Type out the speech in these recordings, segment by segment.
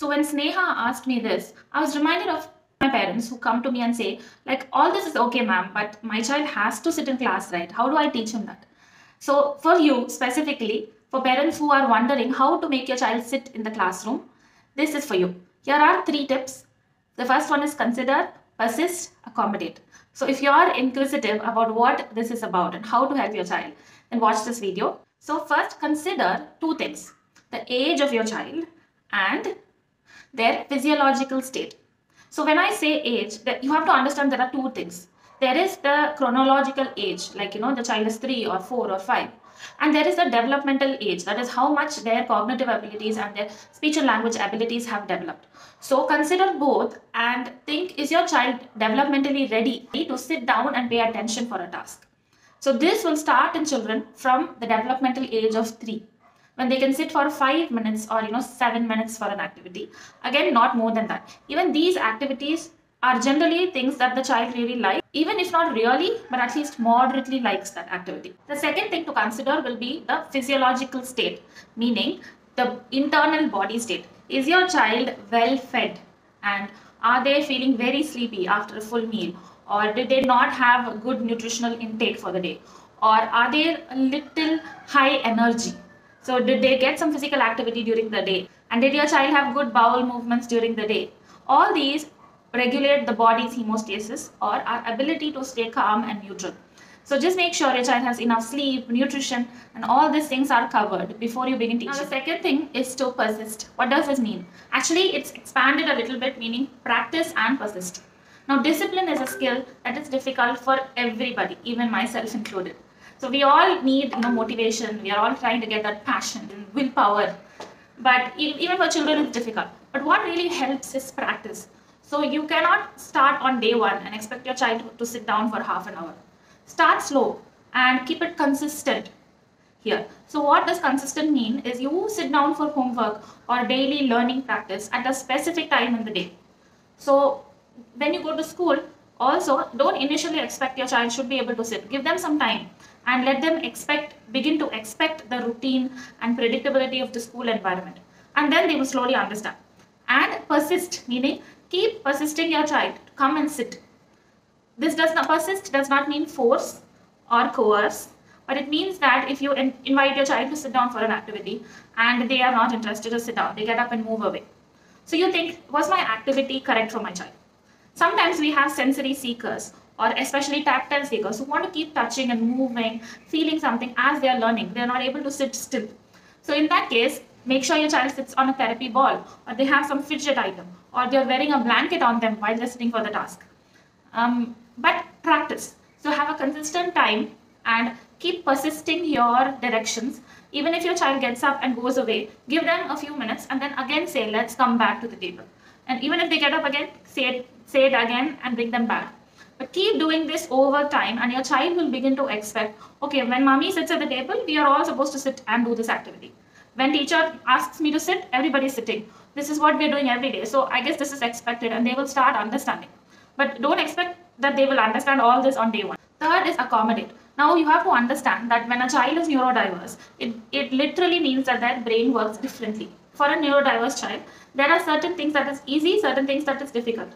So when Sneha asked me this, I was reminded of my parents who come to me and say, like, all this is okay, ma'am, but my child has to sit in class, right? How do I teach him that? So for you specifically, for parents who are wondering how to make your child sit in the classroom, this is for you. Here are three tips. The first one is consider, persist, accommodate. So if you are inquisitive about what this is about and how to help your child, then watch this video. So first consider two things. The age of your child and their physiological state. So when I say age, that you have to understand there are two things. There is the chronological age, like you know, the child is three or four or five. And there is the developmental age, that is how much their cognitive abilities and their speech and language abilities have developed. So consider both and think is your child developmentally ready to sit down and pay attention for a task. So this will start in children from the developmental age of 3 when they can sit for 5 minutes or you know 7 minutes for an activity. Again not more than that. Even these activities are generally things that the child really likes even if not really but at least moderately likes that activity. The second thing to consider will be the physiological state meaning the internal body state. Is your child well fed? And are they feeling very sleepy after a full meal? Or did they not have good nutritional intake for the day? Or are they a little high energy so did they get some physical activity during the day? And did your child have good bowel movements during the day? All these regulate the body's homeostasis or our ability to stay calm and neutral. So just make sure your child has enough sleep, nutrition, and all these things are covered before you begin teaching. Now the second thing is to persist. What does this mean? Actually, it's expanded a little bit, meaning practice and persist. Now discipline is a skill that is difficult for everybody, even myself included. So we all need you know, motivation. We are all trying to get that passion and willpower. But even for children, it's difficult. But what really helps is practice. So you cannot start on day one and expect your child to sit down for half an hour. Start slow and keep it consistent here. So what does consistent mean is you sit down for homework or daily learning practice at a specific time in the day. So when you go to school, also don't initially expect your child should be able to sit. Give them some time and let them expect begin to expect the routine and predictability of the school environment. And then they will slowly understand. And persist meaning keep persisting your child to come and sit. This does not persist does not mean force or coerce but it means that if you in, invite your child to sit down for an activity and they are not interested to sit down. They get up and move away. So you think was my activity correct for my child sometimes we have sensory seekers or especially tactile seekers who want to keep touching and moving, feeling something as they are learning. They are not able to sit still. So in that case, make sure your child sits on a therapy ball or they have some fidget item or they're wearing a blanket on them while listening for the task. Um, but practice. So have a consistent time and keep persisting your directions. Even if your child gets up and goes away, give them a few minutes and then again say, let's come back to the table. And even if they get up again, say it, say it again and bring them back. But keep doing this over time and your child will begin to expect, okay, when mommy sits at the table, we are all supposed to sit and do this activity. When teacher asks me to sit, everybody's sitting. This is what we're doing every day. So I guess this is expected and they will start understanding. But don't expect that they will understand all this on day one. Third is accommodate. Now you have to understand that when a child is neurodiverse, it, it literally means that their brain works differently. For a neurodiverse child, there are certain things that is easy, certain things that is difficult.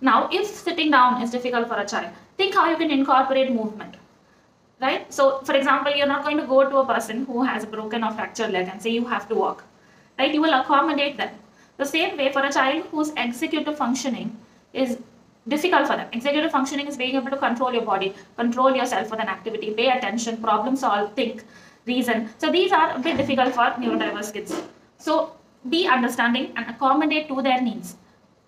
Now, if sitting down is difficult for a child, think how you can incorporate movement. Right? So, for example, you're not going to go to a person who has a broken or fractured leg and say you have to walk. Right? You will accommodate them. The same way for a child whose executive functioning is difficult for them. Executive functioning is being able to control your body, control yourself with an activity, pay attention, problem solve, think, reason. So these are a bit difficult for neurodiverse kids. So be understanding and accommodate to their needs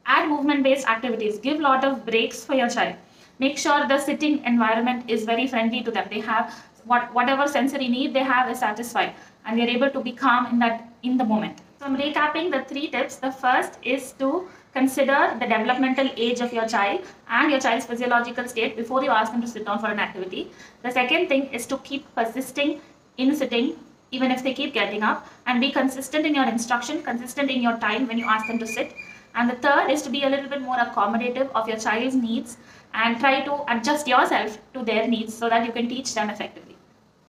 add movement based activities give a lot of breaks for your child make sure the sitting environment is very friendly to them they have what whatever sensory need they have is satisfied and they're able to be calm in that in the moment so i'm recapping the three tips the first is to consider the developmental age of your child and your child's physiological state before you ask them to sit down for an activity the second thing is to keep persisting in sitting even if they keep getting up and be consistent in your instruction consistent in your time when you ask them to sit and the third is to be a little bit more accommodative of your child's needs and try to adjust yourself to their needs so that you can teach them effectively.